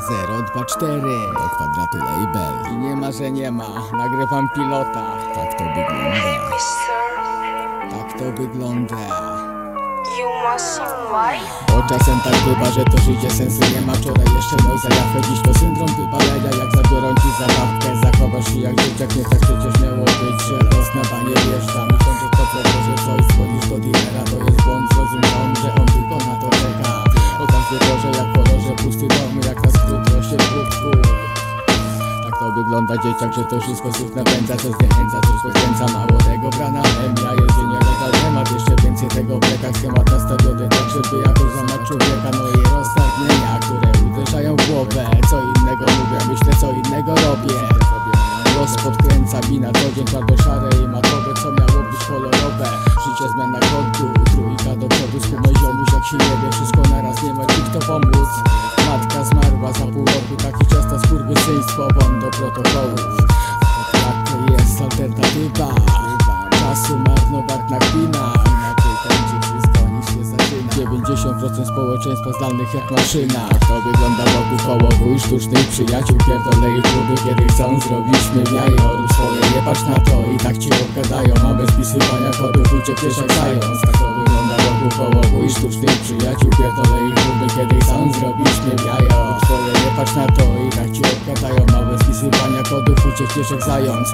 2-4 Do kwadratu label I nie ma, że nie ma, nagrywam pilota. Tak to wygląda. Tak to wygląda? Bo czasem tak bywa, że to życie sensu nie ma. Wczoraj jeszcze miał zajawkę, dziś to syndrom. Wypalenia Jak zabiorą ci zabawkę, zachowasz się jak dzieciak Nie tak przecież miało być, że los na banie wjeżdża Myśląc, że to co że coś dzwonisz do dealera To jest błąd, zrozum że on tylko na to czeka. Okaz że jak w kolorze pusty wygląda dzieciak, że to wszystko słów napędza Co zniechęca, coś podkręca Mało tego brana chemia Jedzenie legal temat Jeszcze więcej tego w lekach Schemat nastawiony tak, żeby jakoś złamać człowieka. No i roztargnienia, które uderzają w głowę. Co innego mówię, myślę co innego robię. Los podkręca mi na co dzień czarno-szare i matowe Co miało być kolorowe. Życie zmiana kodu Trójka do przodu, skumaj ziomuś jak się nie wie. Wszystko naraz, nie ma ci kto pomóc. Matka zmarła za pół roku Taki czas na skurwysyństwo Błąd do protokołów. Tak to jest alternatywa. Czasu niż się zaczyna 90% społeczeństwa zdalnych jak maszyna. To wygląda wokół koło sztucznych przyjaciół Pierdolę ich kluby kiedy chcą zrobić mnie Rób swoje, nie patrz na to. I tak ci obgadają bez spisywania kodów uciekniesz jak zając To wokół koło sztucznych przyjaciół Pierdolę ich kluby kiedy chcą zrobić mnie jajo Rób swoje, nie patrz na to i tak ci obgadają A bez spisywania kodów uciekniesz jak zając.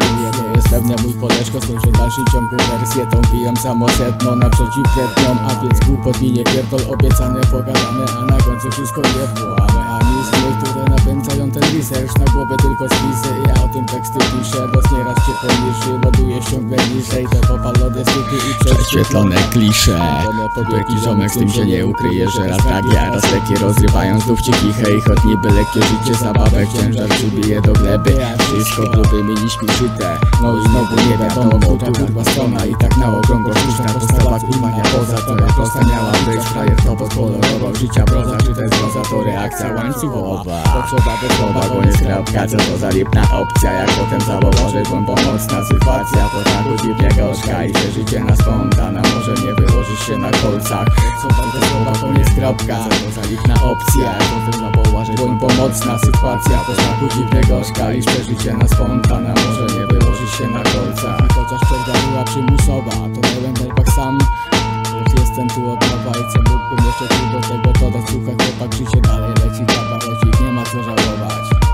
Nie jest pewne mój koleżko Skończę w dalszym ciągu wersję tą biją samosedno Naprzeciw dniom, a więc głupot mi nie pierdol Obiecane, pogadane, a na końcu wszystko nie było A mechanizmy, które napędzają ten research Na głowę tylko spisy, ja o tym teksty piszę Los nieraz cię poniższy, ładuję ciągle niżej Te popalone styki i Prześwietlone klisze. Wielki ziomek, z tym się nie ukryje Że raz tragia, raz lekkie rozrywają Znów ci kiche i choć niby lekkie życie Zabawek ciężar przybije do gleby. Wszystko gruby mini śmieszyte No i znowu nie wiadomo, bo tu kurwa strona I tak na okrągło sztuczna postawa Kurwania poza to jak prosta miała być Frajer to podkolorował życia broza Czy to jest broza, to reakcja łańcuchowa Bez słowa, koniec kropka Co to za lipna opcja? Jak potem założyć, bądź pomocna sytuacja Po taku dziwnie gorzka i że życie na spontana Może nie wyłożysz się na kolcach. Co bez słowa, koniec kropka Co to za lipna opcja? Jak potem zawołażyć, bądź pomocna sytuacja Po taku dziwnie gorzka i że życie na spontana Może nie wyłożysz się na kolcach. Chociaż przerwa była przymusowa To nie będę tak sam. Lecz jestem tu od nowa i co mógłbym jeszcze tu do tego dodać Słuchaj chłopak, życie dalej leci Kabarecik, nie ma co żałować